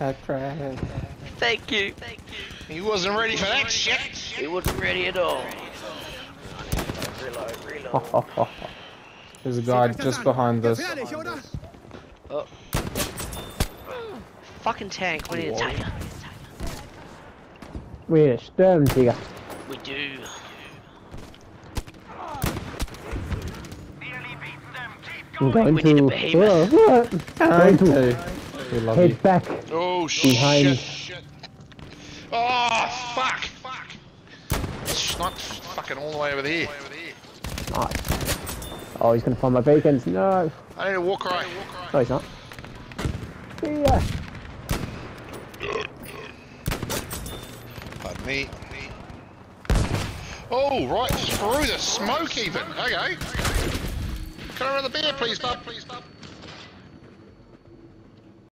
Backtrack. Thank you. Thank you. He wasn't ready for that shit. He wasn't ready at all. Reload, reload. There's a guy just behind this. Oh. Fucking tank, we need a tank. We need a Sturmtiger. We do. I'm going We need a to. behemoth. Whoa, what? Going Going to to. We love you. head back. Oh Behind. shit. Oh fuck. Fuck. It's not fucking all the way over there. Nice. Ah. Oh, he's gonna find my beacons. No. I need a walk right. No, he's not. Yeah. Pardon me. Oh, right through the smoke even. Okay. Can I have the beer, please, bud? Please, bud.